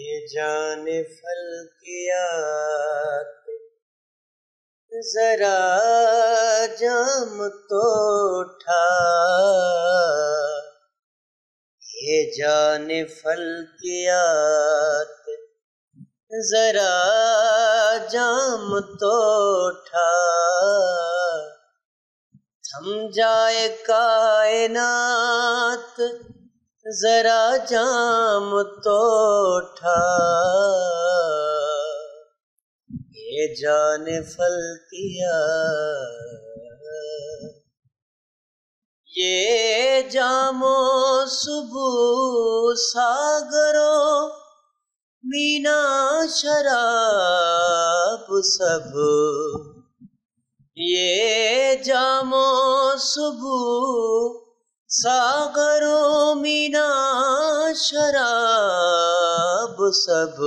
یہ جان پھل کیا ذرا جام تو اٹھا یہ جان پھل کیا ذرا جام تو اٹھا تھم جائے کائنات ذرا جام تو اٹھا۔ یہ جان پھل کیا۔ یہ جامو صبح ساگرو مینا شراب سب۔ یہ جامو صبح ساگرو مینا شراب سب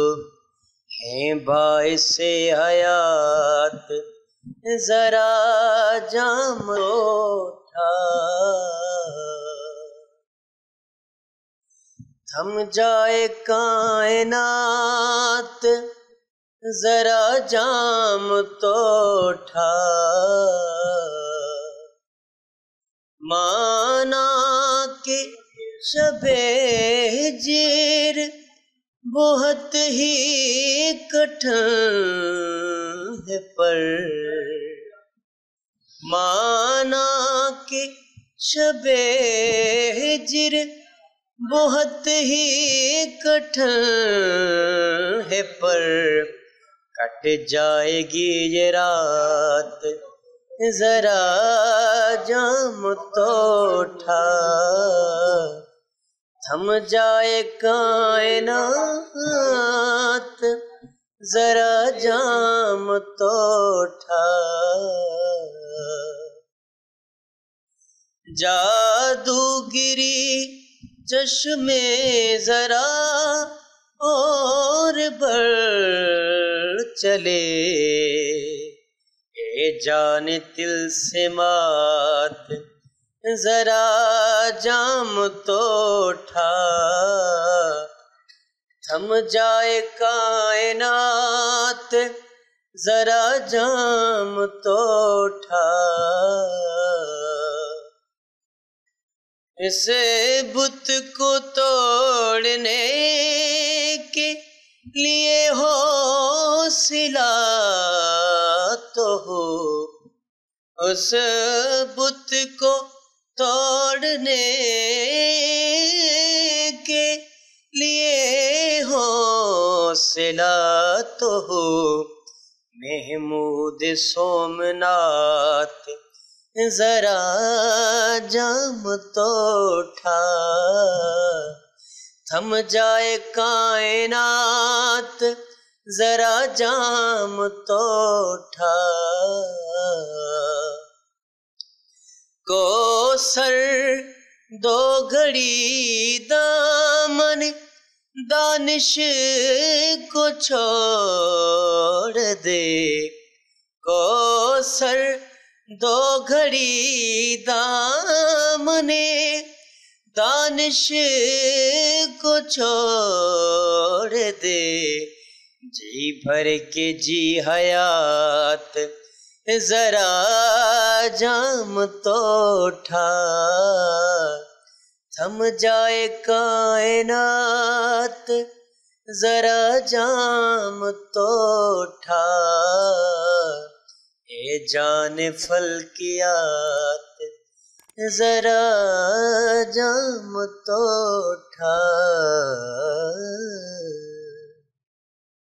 ہیں باعث حیات، ذرا جام اٹھا تھم جائے کائنات، ذرا جام تو اٹھا مانا کہ شب جیر بہت ہی کٹھن ہے پر۔ مانا کہ شب ہجر بہت ہی کٹھن ہے پر۔ کٹ جائے گی یہ رات ذرا جام تو اٹھا۔ تھم جائے کائنات، ذرا جام تو اٹھا۔ جادوگری چشم ذرا اور بڑھ چلے۔ اے جان تل سے مات، ذرا جام تو اٹھا۔ تھم جائے کائنات، ذرا جام تو اٹھا۔ اس بت کو توڑنے کے لیے ہو سلا اس بت کو توڑنے کے لیے ہو سلا تو ہو۔ محمود سومنات، ذرا جام تو اٹھا۔ تھم جائے کائنات، ذرا جام تو اٹھا۔ کو سر دو گھڑی دامن، دانش کو چھوڑ دے۔ کو سر دو گھڑی دامن، دانش کو چھوڑ دے۔ جی بھر کے جی حیات ذرا جام تو اٹھا۔ تھم جائے کائنات، ذرا جام تو اٹھا۔ اے جان فلکیات ذرا جام تو اٹھا۔